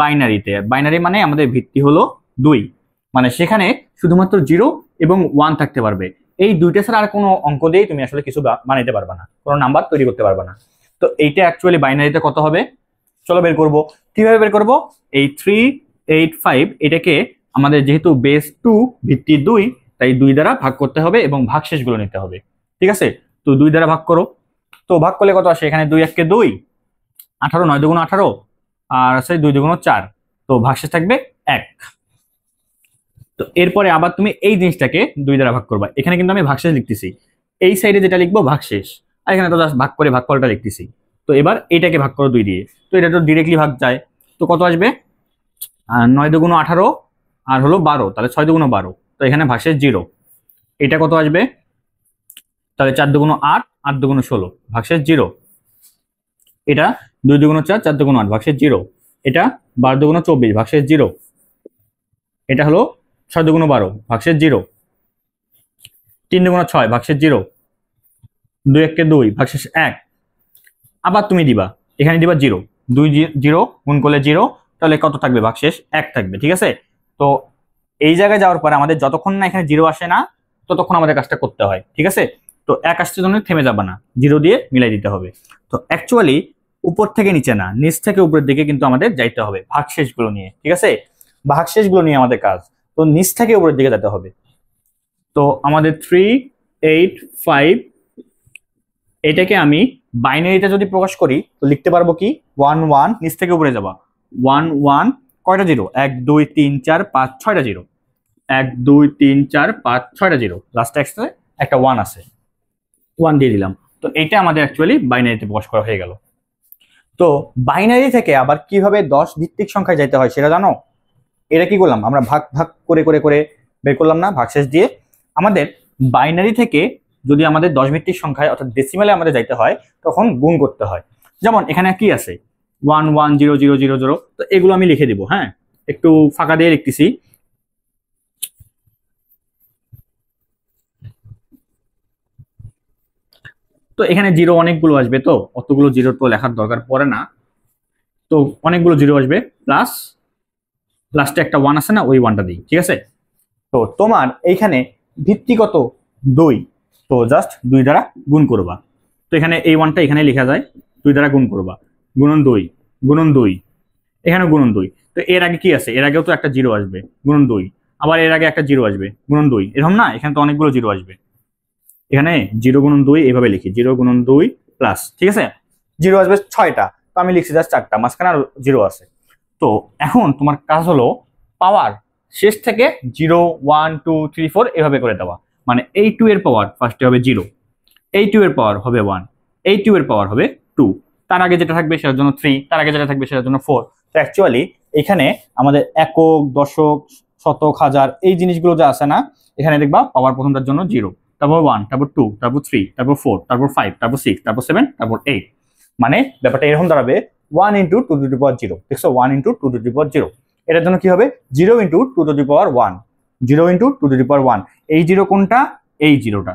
বাইনারিতে বাইনারি মানে আমাদের ভিত্তি হলো দুই। মানে সেখানে শুধুমাত্র জিরো এবং ওয়ান থাকতে পারবে। এই দুইটা ছাড়া আর কোনো অঙ্ক দিয়েই তুমি আসলে কিছু বানাইতে পারবে না। কোনো নাম্বার তৈরি করতে পারবে না। তো এইটা অ্যাকচুয়ালি বাইনারিতে কত হবে? চলো বের করব। কীভাবে বের করব? এই থ্রি এইট ফাইভ এটাকে আমাদের যেহেতু বেস টু ভিত্তি দুই, তাই দুই দ্বারা ভাগ করতে হবে এবং ভাগশেষগুলো নিতে হবে। ঠিক আছে? তো দুই দ্বারা ভাগ করো। তো ভাগ করলে কত আসে? এখানে দুই এককে দুই, আঠারো, নয় দুগুণ আঠারো, আর আছে দুই দুগুণ চার, তো ভাগশেষ থাকবে এক। তো এরপরে আবার তুমি এই জিনিসটাকে দুই দ্বারা ভাগ করবা। এখানে কিন্তু আমি ভাগশেষ লিখতেছি। এই সাইডে যেটা লিখব, ভাগশেষ। আর এখানে তো ভাগ করে ভাগ ফলটা লিখতেছি। তো এবার এইটাকে ভাগ করো দুই দিয়ে। তো এটা তো ডিরেক্টলি ভাগ যায়। তো কত আসবে? নয় দুগুণ আঠারো, আর হলো বারো। তাহলে ছয় দুগুণ বারো। তো এখানে ভাগশেষ জিরো। এটা কত আসবে? তাহলে চার দুগুণ আট আট দুগুণ ষোলো ভাগশেষ জিরো। এটা দুই দুগুণ চার চার দুগুণ আট, ভাগশেষ জিরো। এটা বারো দুগুণ চব্বিশ, ভাগশেষ জিরো। এটা হলো ছয় দুগুণ বারো, ভাগশেষ জিরো। তিন দুগুণ ছয়, ভাগশেষ জিরো। দুই এককে দুই, ভাগশেষ এক। আবার তুমি দিবা, এখানে দিবা জিরো। দুই জিরো গুণ করলে জিরো, তাহলে কত থাকবে? ভাগশেষ এক থাকবে, ঠিক আছে? তো এই জায়গায় যাওয়ার পরে আমাদের যতক্ষণ না এখানে জিরো আসে না, ততক্ষণ আমাদের কাজটা করতে হয়, ঠিক আছে? তো এক আসতে জন্য থেমে যাবে না, জিরো দিয়ে মিলাই দিতে হবে। তো অ্যাকচুয়ালি উপর থেকে নিচে না, নিচ থেকে উপরের দিকে কিন্তু আমাদের যাইতে হবে ভাগশেষগুলো নিয়ে, ঠিক আছে? ভাগশেষগুলো নিয়ে আমাদের কাজ, তো নিচ থেকে উপরের দিকে যেতে হবে। তো আমাদের থ্রি এইট ফাইভ এটাকে আমি বাইনারিতে যদি প্রকাশ করি, তো লিখতে পারব কি? ওয়ান ওয়ান নিচ থেকে উপরে যাবা। ওয়ান ওয়ান কয়টা জিরো? এক, দুই, তিন, চার, পাঁচ, ছয়টা জিরো। এক, দুই, তিন, চার, পাঁচ, ছয়টা জিরো। লাস্ট একটা ওয়ান আছে। ওয়ান দিয়ে দিলাম। তো এটা আমাদের অ্যাকচুয়ালি বাইনারিতে প্রকাশ করা হয়ে গেল। তো বাইনারি থেকে আবার কীভাবে দশ ভিত্তিক সংখ্যায় যাইতে হয় সেটা জানো? এটা কি করলাম? আমরা ভাগ ভাগ করে করে করে বের করলাম না, ভাগশেষ দিয়ে। আমাদের বাইনারি থেকে যদি আমাদের দশ ভিত্তিক সংখ্যায় অর্থাৎ ডেসিমেলে আমাদের যাইতে হয়, তখন গুণ করতে হয়। যেমন এখানে কি আছে? One one zero zero zero zero তো এগুলো আমি লিখে দিব হ্যাঁ? একটু ফাঁকা দিয়ে লিখতেছি। তো এখানে জিরো অনেকগুলো আসবে তো, অতগুলো জিরো তো লেখার দরকার পড়ে না। তো অনেকগুলো জিরো আসবে প্লাস লাস্টে একটা ওয়ান আছে না, ওই ওয়ানটা দিই, ঠিক আছে? তো তোমার এইখানে ভিত্তিগত দুই, তো জাস্ট দুই দ্বারা গুণ করবা। তো এখানে এই ওয়ানটা এখানে লেখা যায়, দুই দ্বারা গুণ করবা। গুণন দুই গুণন দুই, এখানে গুণন দুই। তো এর আগে কি আছে? এর আগেও তো একটা জিরো আসবে, গুণন দুই। আবার এর আগে একটা জিরো আসবে, গুণন দুই। এরকম না? এখানে তো অনেকগুলো জিরো আসবে। এখানে জিরো গুণন দুই এইভাবে লিখি, জিরো গুণন দুই প্লাস ঠিক আছে? জিরো আসবে ছয়টা, তো আমি লিখছি জাস্ট চারটা, মাঝখানে আর জিরো আছে। তো এখন তোমার কাজ হলো পাওয়ার শেষ থেকে zero one two three four এভাবে করে দেওয়া। মানে এই টু এর পাওয়ার ফার্স্টে হবে জিরো, এই টু এর পাওয়ার হবে ওয়ান এই টু এর পাওয়ার হবে টু তার আগে যেটা থাকবে সেটার জন্য থ্রি তার আগে যেটা থাকবে সেটার জন্য ফোর তো অ্যাকচুয়ালি এখানে আমাদের একক, দশক, শতক, হাজার, এই জিনিসগুলো যা আছে না, এখানে দেখবা পাওয়ার প্রথমটার জন্য জিরো। তারপর ওয়ান তারপর টু তারপর থ্রি তারপর ফোর তারপর ফাইভ তারপর সিক্স তারপর সেভেন তারপর এইট মানে ব্যাপারটা এরকম দাঁড়াবে one into two to power zero দেখছ? One into two to power zero এটার জন্য কি হবে? Zero into two to power one zero into two to power one এই জিরো কোনটা? এই জিরোটা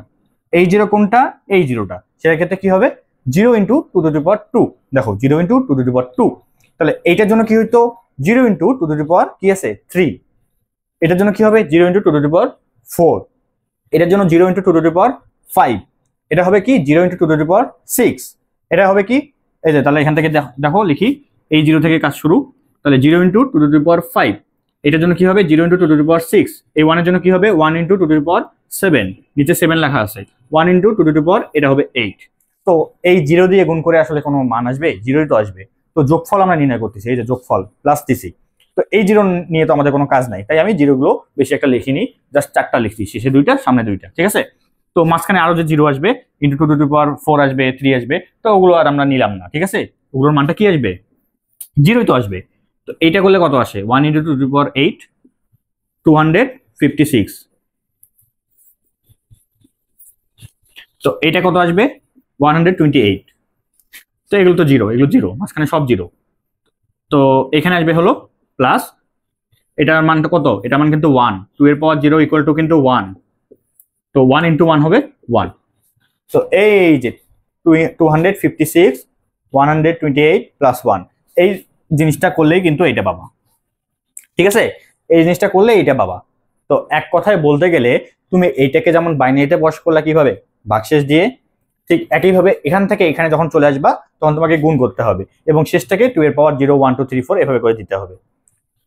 এই জিরো কোনটা? এই জিরোটা সেটার ক্ষেত্রে কি হবে? Zero into two to power two দেখো zero into two to power two তাহলে এইটার জন্য কি হইতো? Zero into two to power কি আছে? থ্রি এটার জন্য কি হবে? Zero into two to power four এটার জন্য zero into two to power five এটা হবে কি? Zero into two to power six এটা হবে কি? এই যে, তাহলে এখান থেকে দেখ- লিখি। এই জিরো থেকে কাজ শুরু। তাহলে zero into two to power five এটার জন্য কি হবে? Zero into two to power six এই ওয়ানের জন্য কি হবে? One into two to power seven নিচে সেভেন লেখা আছে। One into two to power এটা হবে এইট তো এই জিরো দিয়ে গুণ করে আসলে কোনো মান আসবে? জিরোই তো আসবে। তো যোগফল আমরা নির্ণয় করতেছি। এই যে যোগফল প্লাস দিছি তো এই জিরো নিয়ে তো আমাদের কোনো কাজ নাই। তাই আমি জিরোগুলো বেশি একটা লিখিনি জাস্ট চারটা লিখছি, শেষে দুইটা, সামনে দুইটা, ঠিক আছে? তো মাঝখানে আরও যে জিরো আসবে into two two to power four আসবে থ্রি আসবে, তো ওগুলো আর আমরা নিলাম না, ঠিক আছে? ওগুলোর মানটা কি আসবে? জিরোই তো আসবে। তো এইটা করলে কত আসে? One into two to power eight two hundred fifty six তো এটা কত আসবে? ওয়ান হান্ড্রেড টোয়েন্টি এইট তো এগুলো তো জিরো, এগুলো জিরো, মাঝখানে সব জিরো। তো এখানে আসবে হলো প্লাস এটার মানটা কত? এটার মান কিন্তু ওয়ান টু এর পাওয়ার জিরো ইকুয়াল টু কিন্তু ওয়ান তো ওয়ান ইন্টু ওয়ান হবে ওয়ান তো এই যে two hundred fifty six one hundred twenty eight plus one এই জিনিসটা করলেই কিন্তু এইটা পাবা। ঠিক আছে? এই জিনিসটা করলে এইটা পাবা। তো এক কথায় বলতে গেলে, তুমি এইটাকে যেমন বাইনারিতে বস করলা কীভাবে? বাক্সেস দিয়ে। ঠিক একইভাবে এখান থেকে এখানে যখন চলে আসবা, তখন তোমাকে গুণ করতে হবে। এবং শেষটাকে টু এর power zero one two three four এভাবে করে দিতে হবে।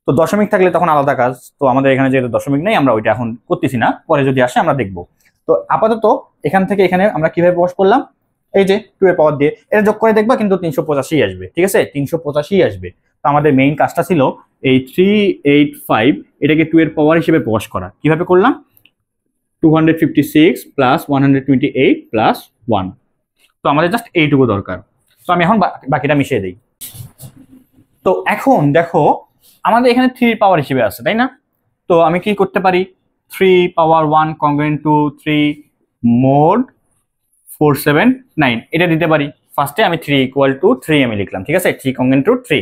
তো দশমিক থাকলে তখন আলাদা কাজ। তো আমাদের এখানে যেহেতু দশমিক নেই, আমরা ওইটা এখন করতেছি না। পরে যদি আসে আমরা দেখব। তো আপাতত এখান থেকে এখানে আমরা কীভাবে বস করলাম? এই যে টু এর পাওয়ার দিয়ে। এটা যোগ করে দেখবা কিন্তু তিনশো পঁচাশি আসবে, ঠিক আছে? তিনশো পঁচাশি আসবে। তো আমাদের মেইন কাজটা ছিল এই থ্রি এইট ফাইভ এটাকে টু এর পাওয়ার হিসেবে প্রকাশ করা। কীভাবে করলাম? Two hundred fifty six plus one hundred twenty eight plus one তো আমাদের জাস্ট এইটুকু দরকার। তো আমি এখন বাকিটা মিশিয়ে দিই। তো এখন দেখো আমাদের এখানে থ্রি পাওয়ার হিসেবে আছে, তাই না? তো আমি কি করতে পারি? Three power one congruent to three mod four seven nine এটা দিতে পারি। ফার্স্টে আমি থ্রি ইকুয়াল টু থ্রি আমি লিখলাম, ঠিক আছে? থ্রি কংগ্রেন্ট টু থ্রি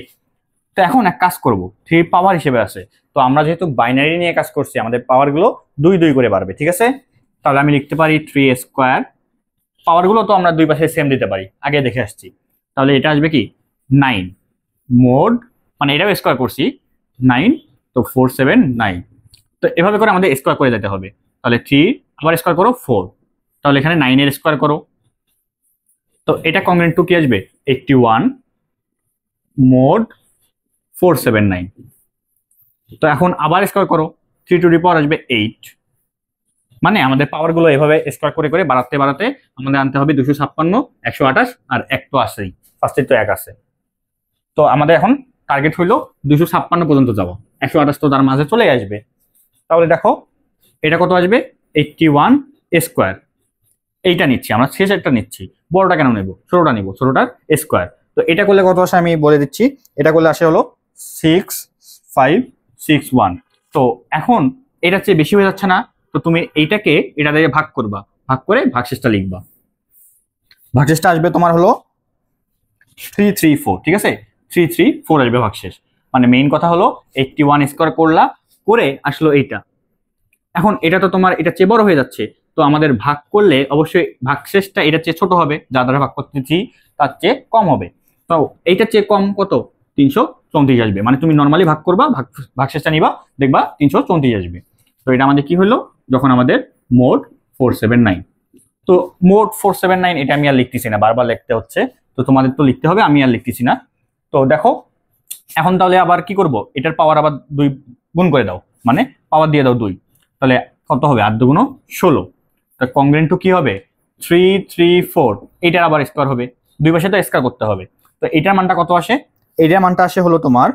তো এখন এক কাজ করব থ্রি পাওয়ার হিসেবে আছে। তো আমরা যেহেতু বাইনারি নিয়ে কাজ করছি, আমাদের পাওয়ারগুলো দুই দুই করে বাড়বে, ঠিক আছে? তাহলে আমি লিখতে পারি থ্রি স্কোয়ার পাওয়ারগুলো তো আমরা দুই পাশে সেম দিতে পারি। আগে দেখে আসছি। তাহলে এটা আসবে কি? নাইন মোড মানে এটাও স্কোয়ার করছি। নাইন, তো ফোর, সেভেন, নাইন। তো এভাবে করে আমাদের স্কোয়ার করে যেতে হবে। তাহলে থ্রি, আবার স্কোয়ার করো ফোর। তাহলে এখানে নাইনের স্কোয়ার করো। তো এটা কংগ্রেন্ট টু কি আসবে? Eighty one mod four, seven, nine. তো এখন আবার স্কোয়ার করো। থ্রি টু দি পাওয়ার আসবে এইট। মানে আমাদের পাওয়ারগুলো এভাবে স্কোয়ার করে করে বাড়াতে বাড়াতে আমাদের আনতে হবে দুশো ছাপ্পান্ন, একশো আঠাশ আর এক তো আসেই ফার্স্টে তো এক আছে। তো আমাদের এখন টার্গেট হইল দুশো ছাপ্পান্ন পর্যন্ত যাওয়া একশো আঠাশ তো তার মাঝে চলে আসবে। তাহলে দেখো, এটা কত আসবে? Eighty one square. এইটা নিচ্ছি, আমরা শেষ একটা নিচ্ছি। বড়টা কেন নেব? ছোটটা নিব, ছোটটার স্কোয়ার। তো এটা করলে কত আসে আমি বলে দিচ্ছি। এটা করলে আসে হলো সিক্স ফাইভ সিক্স ওয়ান। তো এখন এটা চেয়ে বেশি হয়ে যাচ্ছে না, তো তুমি এইটাকে এটা দিয়ে ভাগ করবা। ভাগ করে ভাগশেষটা লিখবা। ভাগশেষটা আসবে তোমার হলো থ্রি থ্রি ফোর, ঠিক আছে? থ্রি থ্রি ফোর আসবে ভাগশেষ মানে মেইন কথা হলো এইটটি ওয়ান স্কোয়ার করলা, করে আসলো এইটা। এখন এটা তো তোমার, এটা চেয়ে বড় হয়ে যাচ্ছে। তো আমাদের ভাগ করলে অবশ্যই ভাগশেষটা এটা চেয়ে ছোট হবে, যা দ্বারা ভাগ করতেছি তার চেয়ে কম হবে। তো এইটার চেয়ে কম কত? তিনশো চৌত্রিশ আসবে। মানে তুমি নর্মালি ভাগ করবা, ভাগ ভাগশেষটা নিবা, দেখবা তিনশো চৌত্রিশ আসবে। তো এটা আমাদের কি হলো? যখন আমাদের মোট ফোর সেভেন নাইন তো মোট ফোর সেভেন নাইন এটা আমি আর লিখতেছি না, বারবার লিখতে হচ্ছে। তো তোমাদের তো লিখতে হবে, আমি আর লিখতেছি না। তো দেখো, এখন তাহলে আবার কি করব? এটার পাওয়ার আবার দুই গুণ করে দাও। মানে পাওয়ার দিয়ে দাও দুই। তাহলে কত হবে? আট দুগুণ ষোলো। তা কংগ্রেন টু কি হবে? থ্রি থ্রি ফোর এটার আবার স্কোয়ার হবে। দুই পাশে তো স্কোয়ার করতে হবে। তো এটার মানটা কত আসে? এটার মানটা আসে হলো তোমার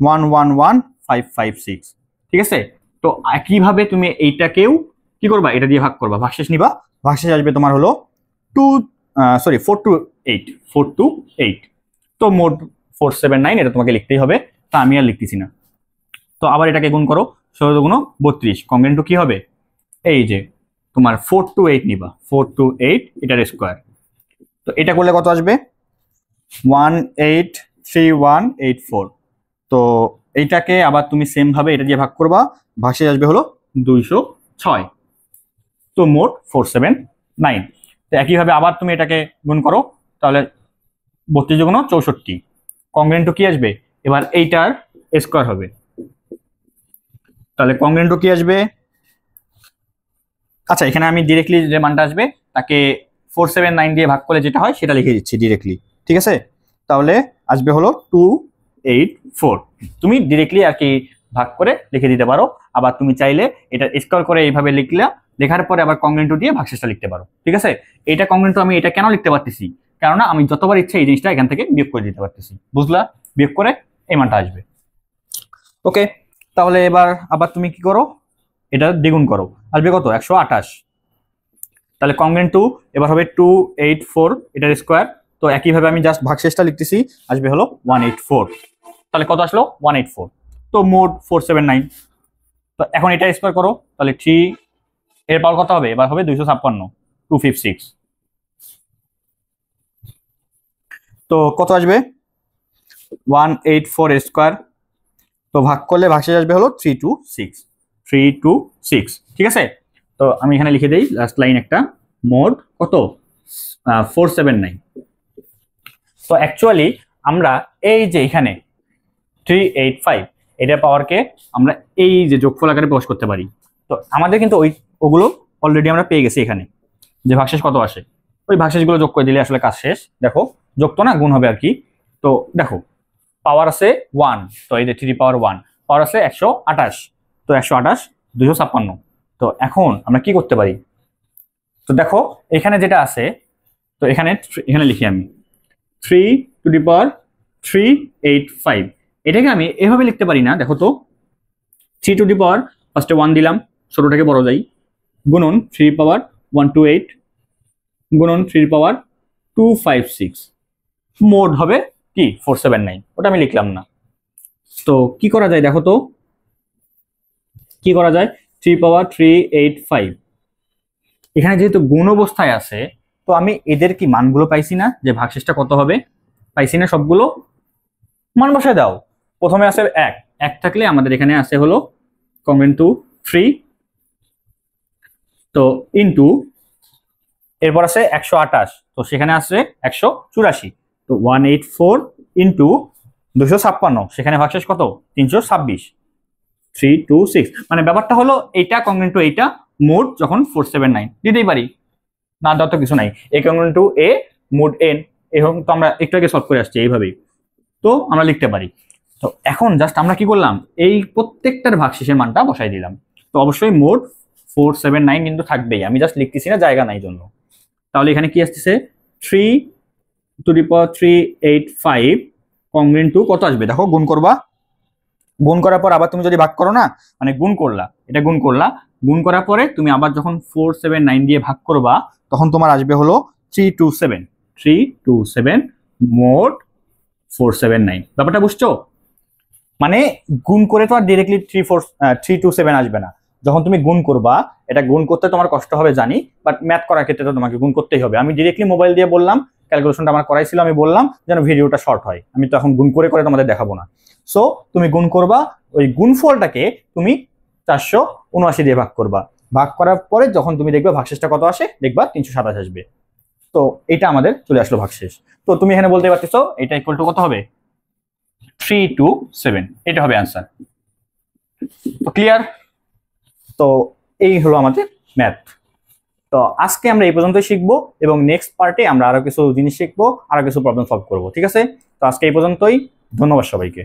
one one one five five six ঠিক আছে? তো একইভাবে তুমি এইটাকেও কি করবা? এটা দিয়ে ভাগ করবা। ভাগশেষ নিবা। ভাগশেষ আসবে তোমার হলো two sorry four two eight four two eight তো মোট ফোর সেভেন এটা তোমাকে লিখতেই হবে, তা আমি আর লিখতেছি না। তো আবার এটাকে গুণ করো ষোলো গুণ বত্রিশ। কংগ্রেন্ট কি হবে? এই যে, তোমার ফোর টু এইট নিবা ফোর টু এইট এটার স্কোয়ার তো এটা করলে কত আসবে? One eight three one eight four তো এইটাকে আবার তুমি সেম ভাবে এটা দিয়ে ভাগ করবা ভাসে আসবে হলো দুইশো ছয়। তো মোট ফোর সেভেন নাইন তো একইভাবে আবার তুমি এটাকে গুণ করো, তাহলে বত্রিশ গুণ চৌষট্টি। কংগ্রেন্ট কি আসবে? এবার এইটার স্কোয়ার হবে। তাহলে কংগ্রেন্ট কি আসবে? আচ্ছা এখানে আমি ডিরেক্টলি যে মানটা আসবে, তাকে ফোর সেভেন নাইন দিয়ে ভাগ করলে যেটা হয়, সেটা লিখে দিচ্ছি ডিরেক্টলি ঠিক আছে? তাহলে আসবে হলো টু এইট ফোর তুমি ডিরেক্টলি আর কি ভাগ করে লিখে দিতে পারো। আবার তুমি চাইলে এটা স্কোয়ার করে এইভাবে লিখলে, লেখার পরে আবার কংগ্রেন্ট দিয়ে ভাগশেষটা লিখতে পারো। ঠিক আছে? এটা কংগ্রেন্ট আমি এটা কেন লিখতে পারতেছি? কেননা আমি যতবার ইচ্ছা এই জিনিসটা এখান থেকে বিয়োগ করে দিতে পারতেছি। বুঝলা? বিয়োগ করে এই মানটা আসবে। ওকে তাহলে এবার আবার তুমি কি করো? এটা দ্বিগুণ করো। আসবে কত? একশো আঠাশ। তাহলে কংগ্রেন টু এবার হবে টু এইট ফোর এটার স্কোয়ার। তো একইভাবে আমি জাস্ট ভাগশেষটা লিখতেছি আসবে হলো ওয়ান এইট ফোর। তাহলে কত আসলো? One eight four. তো মোট ফোর সেভেন নাইন। তো এখন এটা স্কোয়ার করো। তাহলে থ্রি এর পাওয়ার কত হবে? এবার হবে দুইশো ছাপ্পান্ন টু ফিফ সিক্স। তো কত আসবে? One eight four square. তো ভাগ করলে ভাগশেষ আসবে হলো three two six. Three two six, ঠিক আছে? তো আমি এখানে লিখে দিই লাস্ট লাইন একটা মোড কত? ফোর সেভেন নাইন তো অ্যাকচুয়ালি আমরা এই যে এখানে থ্রি এইট ফাইভ এটার পাওয়ারকে আমরা এই যে যোগফল আকারে প্রকাশ করতে পারি। তো আমাদের কিন্তু ওই, ওগুলো অলরেডি আমরা পেয়ে গেছি এখানে। যে ভাগশেষ কত আসে? ওই ভাগশেষগুলো যোগ করে দিলে আসলে কাজ শেষ। দেখো যোগ তো না, গুণ হবে আর কি। তো দেখো পাওয়ার আছে ওয়ান তো এই যে থ্রি পাওয়ার ওয়ান পাওয়ার আছে একশো আঠাশ, তো একশো আঠাশ দুশো ছাপ্পান্ন। তো এখন আমরা কি করতে পারি? তো দেখো, এখানে যেটা আছে, তো এখানে এখানে লিখি আমি। Three to the power three eight five এটাকে আমি এভাবে লিখতে পারি না, দেখো তো। থ্রি টু দি পাওয়ার ফার্স্টে ওয়ান দিলাম, ছোটোটাকে বড় যাই গুণন three power one two eight গুণন three power two five six mod হবে কি? ফোর সেভেন নাইন ওটা আমি লিখলাম না। তো কি করা যায় দেখো তো? কি করা যায়? Three power three eight five এখানে যেহেতু গুণ অবস্থায় আছে, তো আমি এদের কি মানগুলো পাইছি না? যে ভাগশেষটা কত হবে? পাইছি না সবগুলো? মান বসায় দাও। প্রথমে আছে এক। এক থাকলে আমাদের এখানে আছে হলো কমেন্ট টু থ্রি তো ইন্টু এরপর আছে একশো আঠাশ। তো সেখানে আছে একশো চুরাশি। তো ওয়ান এইট ফোর ইন্টু দুশো ছাপ্পান্ন। সেখানে ভাগশেষ কত? তিনশো ছাব্বিশ। থ্রি টু সিক্স মানে ব্যাপারটা হলো এইটা কংগ্রেন টু এইটা মোড যখন ফোর সেভেন নাইন দিতেই পারি। না, দেওয়ার তো কিছু নাই। A congruent to a mod n এরকম তো আমরা একটু আগে সলভ করে আসছি এইভাবেই। তো আমরা লিখতে পারি। তো এখন জাস্ট আমরা কি করলাম? এই প্রত্যেকটার ভাগশেষের মানটা বসাই দিলাম। তো অবশ্যই মোড ফোর সেভেন নাইন কিন্তু থাকবেই। আমি জাস্ট লিখতেছি না জায়গা নাই জন্য। তাহলে এখানে কি আসতেছে? Three to the power three eight five congruent to কত আসবে? দেখো, গুণ করবা। গুণ করার পর আবার তুমি যদি ভাগ করো না মানে গুণ করলা, এটা গুণ করলা, গুণ করার পরে তুমি আবার যখন ফোর সেভেন নাইন দিয়ে ভাগ করবা, তখন তোমার আসবে হলো three two seven three two seven mod four seven nine ব্যাপারটা বুঝছ? মানে গুণ করে তো আর directly three four three two seven আসবে না। যখন তুমি গুণ করবা, এটা গুণ করতে তোমার কষ্ট হবে জানি বাট ম্যাথ করার ক্ষেত্রে তো তোমাকে গুণ করতেই হবে। আমি ডিরেক্টলি মোবাইল দিয়ে বললাম ক্যালকুলেশনটা আমার করাইছিল আমি বললাম যেন ভিডিওটা শর্ট হয়। আমি তো এখন গুণ করে করে তোমাদের দেখাবো না। সো তুমি গুণ করবা, ওই গুণফলটাকে তুমি চারশো উনআশি দিয়ে ভাগ করবা। ভাগ করার পরে যখন তুমি দেখবে ভাগশেষটা কত আসে, দেখবা তিনশো সাতাশ আসবে। তো, এটা আমাদের চলে আসলো ভাগশেষ। তো, তুমি এখানে বলতে পারতেছো, এটা ইকুয়াল টু কত হবে? থ্রি টু সেভেন এটা হবে অ্যান্সার তো ক্লিয়ার তো, এই হলো আমাদের ম্যাথ তো আজকে আমরা এই পর্যন্তই শিখব এবং নেক্সট পার্টে আমরা আরও কিছু জিনিস শিখব আরও কিছু প্রবলেম সলভ করব, ঠিক আছে? তো আজকে এই পর্যন্তই, ধন্যবাদ সবাইকে।